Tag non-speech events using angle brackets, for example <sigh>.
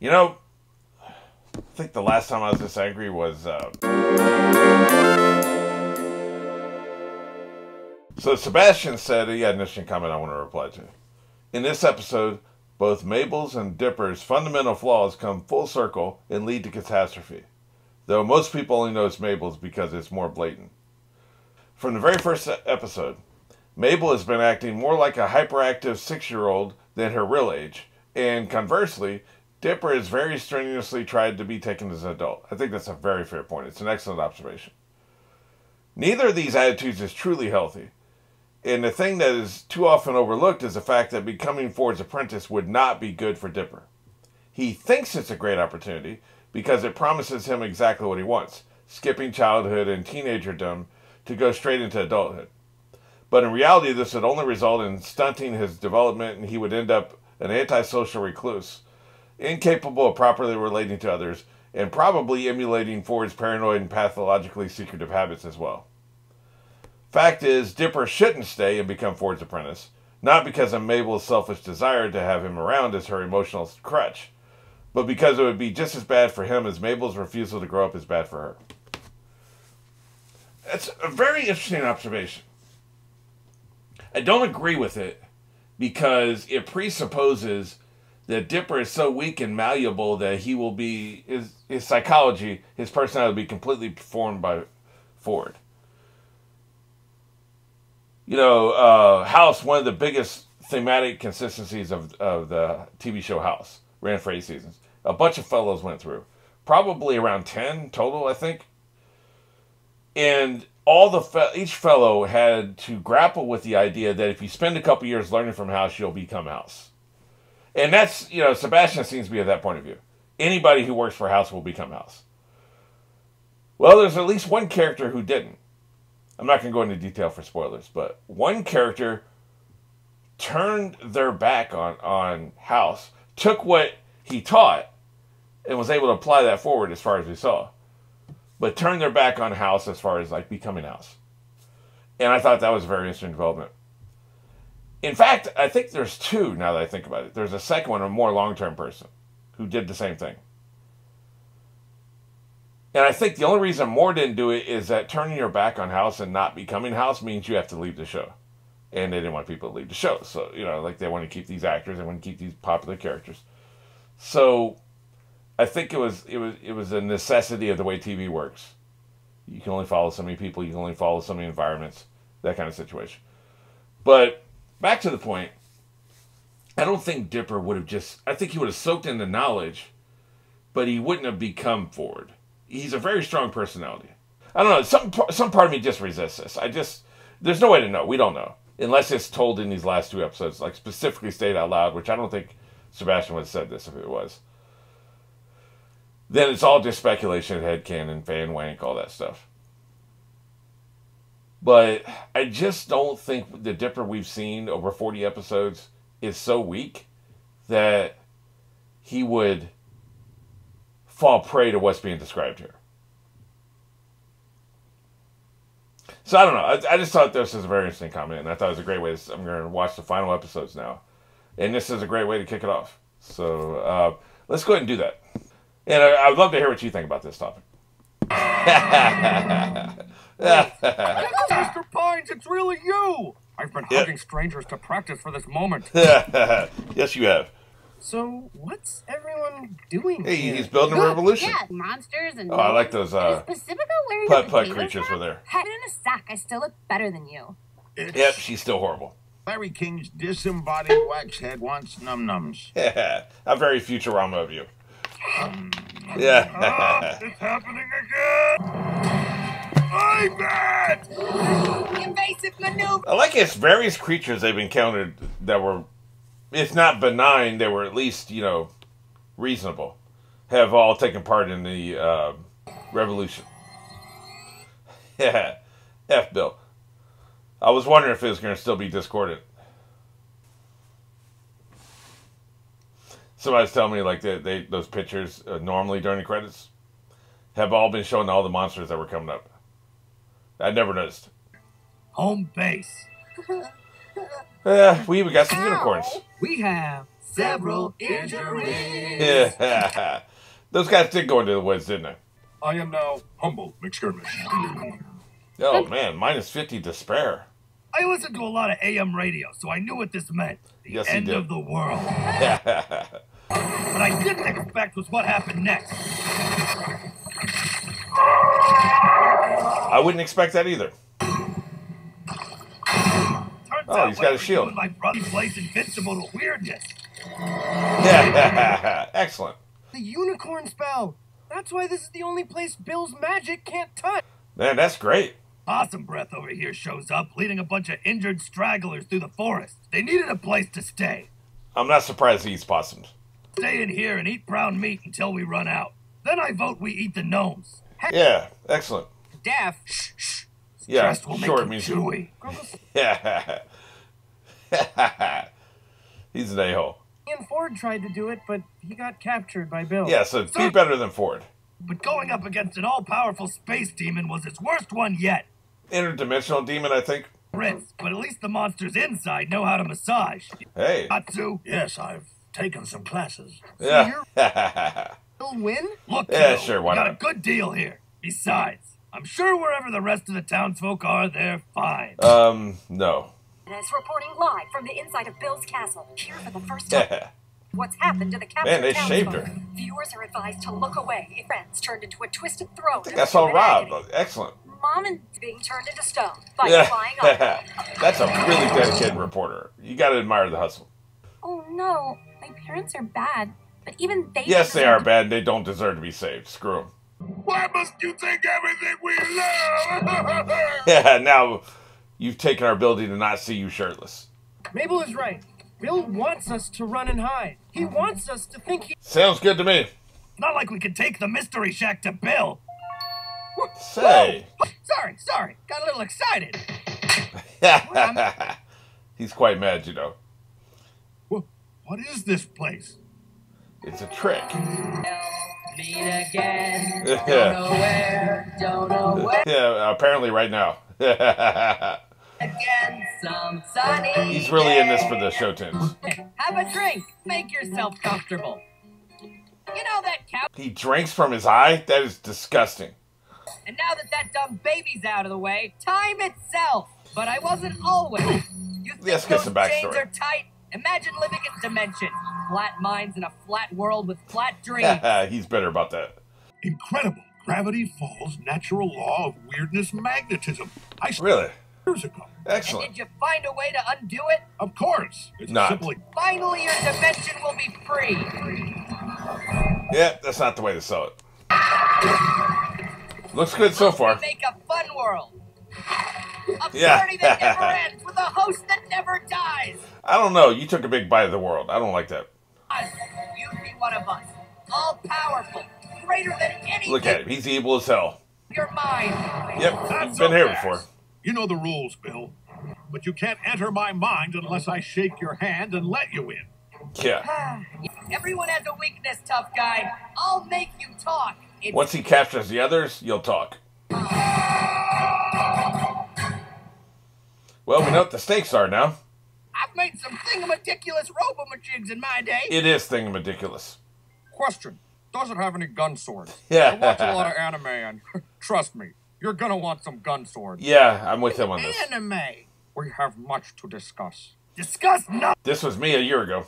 You know, I think the last time I was this angry was. Uh... So Sebastian said he had an interesting comment I want to reply to. In this episode, both Mabel's and Dipper's fundamental flaws come full circle and lead to catastrophe, though most people only notice Mabel's because it's more blatant. From the very first episode, Mabel has been acting more like a hyperactive six year old than her real age, and conversely, Dipper is very strenuously tried to be taken as an adult. I think that's a very fair point. It's an excellent observation. Neither of these attitudes is truly healthy. And the thing that is too often overlooked is the fact that becoming Ford's apprentice would not be good for Dipper. He thinks it's a great opportunity because it promises him exactly what he wants skipping childhood and teenagerdom to go straight into adulthood. But in reality, this would only result in stunting his development and he would end up an antisocial recluse, incapable of properly relating to others, and probably emulating Ford's paranoid and pathologically secretive habits as well. Fact is, Dipper shouldn't stay and become Ford's apprentice, not because of Mabel's selfish desire to have him around as her emotional crutch, but because it would be just as bad for him as Mabel's refusal to grow up is bad for her. That's a very interesting observation. I don't agree with it because it presupposes that Dipper is so weak and malleable that he will be his his psychology, his personality will be completely formed by Ford you know, uh, House, one of the biggest thematic consistencies of, of the TV show House, ran for eight seasons. A bunch of fellows went through, probably around 10 total, I think. And all the fe- each fellow had to grapple with the idea that if you spend a couple years learning from House, you'll become House. And that's, you know, Sebastian seems to be at that point of view. Anybody who works for House will become House. Well, there's at least one character who didn't. I'm not going to go into detail for spoilers, but one character turned their back on on House, took what he taught, and was able to apply that forward as far as we saw, but turned their back on House as far as like becoming House. And I thought that was a very interesting development. In fact, I think there's two now that I think about it. There's a second one, a more long term person, who did the same thing. And I think the only reason Moore didn't do it is that turning your back on House and not becoming House means you have to leave the show. And they didn't want people to leave the show. So, you know, like they want to keep these actors, they want to keep these popular characters. So I think it was it was it was a necessity of the way TV works. You can only follow so many people, you can only follow so many environments, that kind of situation. But back to the point, I don't think Dipper would have just I think he would have soaked in the knowledge, but he wouldn't have become Ford he's a very strong personality. I don't know. Some some part of me just resists this. I just there's no way to know. We don't know unless it's told in these last two episodes, like specifically stated out loud, which I don't think Sebastian would have said this if it was. Then it's all just speculation, headcanon, fan wank, all that stuff. But I just don't think the Dipper we've seen over 40 episodes is so weak that he would fall prey to what's being described here. So I don't know. I, I, just thought this was a very interesting comment, and I thought it was a great way. To, I'm going to watch the final episodes now, and this is a great way to kick it off. So uh, let's go ahead and do that. And I, I would love to hear what you think about this topic. <laughs> Mr. Pines, it's really you! I've been hugging strangers to practice for this moment. <laughs> yes, you have. So, what's everyone doing? Hey, here? he's building a revolution. Yeah, monsters and. Oh, I like those uh, putt putt creatures were there. Head in a sack. I still look better than you. It's yep, she's still horrible. Larry King's disembodied <laughs> wax head wants num nums. Yeah, <laughs> a very Futurama of you. Um, yeah. ah, it's happening again. I bet. Invasive maneuver. I like it's various creatures they've encountered that were if not benign, they were at least, you know, reasonable, have all taken part in the uh, revolution. <laughs> Yeah, F Bill. I was wondering if it was going to still be discordant. Somebody's telling me like they, they those pictures uh, normally during the credits have all been showing all the monsters that were coming up. I never noticed. Home base. <laughs> Yeah, we even got some unicorns. We have several injuries. Yeah. <laughs> Those guys did go into the woods, didn't they? I am now humble McSkirmish. Oh man, minus fifty to spare. I listened to a lot of AM radio, so I knew what this meant. The Yes, you end did. of the world. <laughs> What I didn't expect was what happened next. I wouldn't expect that either. Turns Oh, he's got a shield. My brother plays invincible to weirdness. <laughs> Excellent. The unicorn spell. That's why this is the only place Bill's magic can't touch. Man, that's great. Awesome Breath over here shows up, leading a bunch of injured stragglers through the forest. They needed a place to stay. I'm not surprised he eats possums. Stay in here and eat brown meat until we run out. Then I vote we eat the gnomes. Yeah, excellent. Daff. Shh, shh. Yeah, will make sure it means chewy. Yeah. He's an a-hole. Ian Ford tried to do it, but he got captured by Bill. Yeah, so be better than Ford. But going up against an all-powerful space demon was its worst one yet. Interdimensional demon, I think. Ritz, but at least the monsters inside know how to massage. Hey. Atsu? Yes, I've taken some classes. Yeah. Bill <laughs> win? Look, Yeah, kiddo, sure, why got not? a good deal here. Besides, I'm sure wherever the rest of the townsfolk are, they're fine. um, no. is reporting live from the inside of Bill's castle, here for the first time. Yeah. <laughs> What's happened to the captured Man, they shaved her. Viewers are advised to look away if friends turned into a twisted throne. I think I saw Rob. Excellent. Mom and being turned into stone by Yeah. flying off. <laughs> That's a really dedicated reporter. You gotta admire the hustle. Oh no, my parents are bad. But even they. Yes, they are bad. They don't deserve to be saved. Screw them. Why must you take everything we love? Yeah, <laughs> now you've taken our ability to not see you shirtless. Mabel is right. Bill wants us to run and hide. He wants us to think he. Sounds good to me. Not like we could take the mystery shack to Bill. Say. Sorry, sorry. Got a little excited. <laughs> He's quite mad, you know. what is this place? It's a trick. Meet again. Yeah. <laughs> Don't know where, don't know where. Yeah, apparently right now. <laughs> Again, some sunny. He's really in this for the show tunes. <laughs> Have a drink. Make yourself comfortable. You know that cow. He drinks from his eye? That is disgusting. And now that that dumb baby's out of the way, time itself. But I wasn't always. You think Let's get some chains are tight? Imagine living in dimension. Flat minds in a flat world with flat dreams. <laughs> He's better about that. Incredible. Gravity Falls natural law of weirdness magnetism. I saw Really? years ago. Excellent. Did you find a way to undo it? Of course. It's Not. simply Finally, your dimension will be free. Yeah, that's not the way to sell it. Looks good so far. Make a fun world. A Yeah. party that never <laughs> ends with a host that never dies. I don't know. You took a big bite of the world. I don't like that. Us, you'd be one of us. All powerful, greater than anything. Look at him. He's evil as hell. Your mind. Yep, Not he's so been here fast. before. You know the rules, Bill. But you can't enter my mind unless I shake your hand and let you in. Yeah. Ah, everyone has a weakness, tough guy. I'll make you talk. It's Once he captures the others, you'll talk. Well, we know what the stakes are now. I've made some thingamadiculous robo-majigs in my day. It is thingamadiculous. Question. Does it have any gun swords? <laughs> Yeah. I watch a lot of anime and <laughs> trust me, you're gonna want some gun swords. Yeah, I'm with him on this. Anime. We have much to discuss. discuss nothing. This was me a year ago.